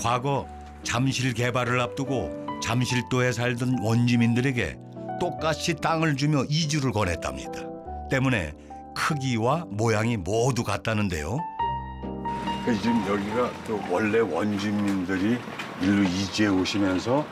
과거 잠실 개발을 앞두고 잠실도에 살던 원주민들에게 똑같이 땅을 주며 이주를 권했답니다. 때문에 크기와 모양이 모두 같다는데요. 그 지금 여기가 또 원래 원주민들이 일로 이주해 오시면서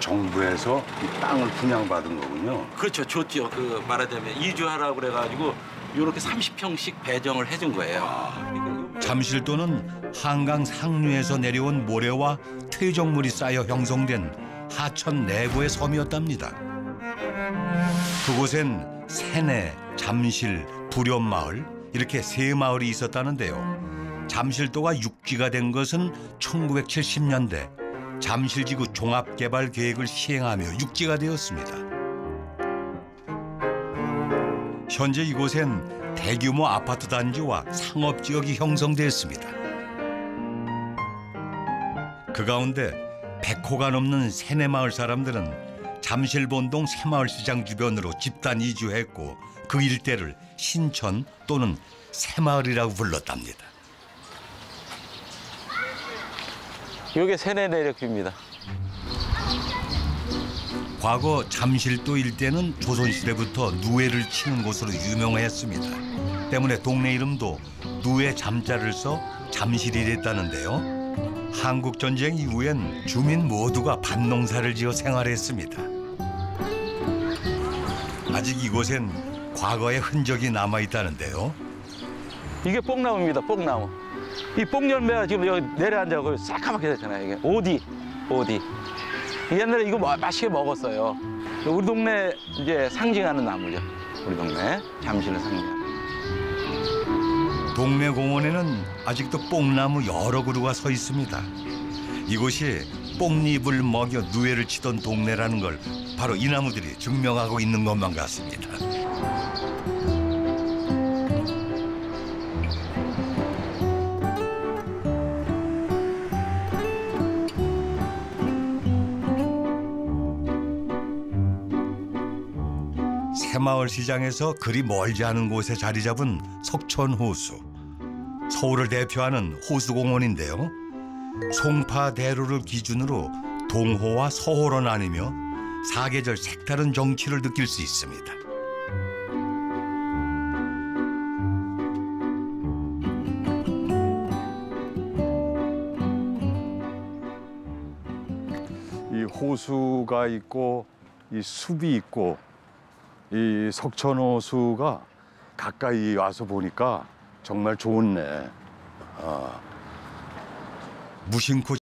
정부에서 이 땅을 분양받은 거군요. 그렇죠. 좋죠. 그 말하자면 이주하라고 그래가지고 이렇게 30평씩 배정을 해준 거예요. 그러니까 잠실도는 한강 상류에서 내려온 모래와 퇴적물이 쌓여 형성된 하천 내부의 섬이었답니다. 그곳엔 세내, 잠실, 부련마을 이렇게 세 마을이 있었다는데요. 잠실도가 육지가 된 것은 1970년대 잠실지구 종합개발 계획을 시행하며 육지가 되었습니다. 현재 이곳엔 대규모 아파트 단지와 상업 지역이 형성됐습니다. 그 가운데 100호가 넘는 세내마을 사람들은 잠실본동 새마을시장 주변으로 집단 이주했고 그 일대를 신천 또는 새마을이라고 불렀답니다. 이게 세내 내력입니다. 과거 잠실도 일대는 조선시대부터 누에를 치는 곳으로 유명했습니다. 때문에 동네 이름도 누에 잠자를 써 잠실이 됐다는데요. 한국 전쟁 이후엔 주민 모두가 밭농사를 지어 생활했습니다. 아직 이곳엔 과거의 흔적이 남아 있다는데요. 이게 뽕나무입니다. 뽕나무. 이 뽕열매가 지금 여기 내려앉아고 새까맣게 됐잖아요. 이게 오디, 오디. 옛날에 이거 마- 맛있게 먹었어요. 우리 동네 이제 상징하는 나무죠. 우리 동네 잠실을 상징하는. 동네 공원에는 아직도 뽕나무 여러 그루가 서 있습니다. 이곳이 뽕잎을 먹여 누에를 치던 동네라는 걸 바로 이 나무들이 증명하고 있는 것만 같습니다. 새마을 시장에서 그리 멀지 않은 곳에 자리 잡은 석천호수. 서울을 대표하는 호수공원인데요. 송파대로를 기준으로 동호와 서호로 나뉘며 사계절 색다른 정취를 느낄 수 있습니다. 이 호수가 있고 이 숲이 있고 이 석천호수가 가까이 와서 보니까 정말 좋네. 무심코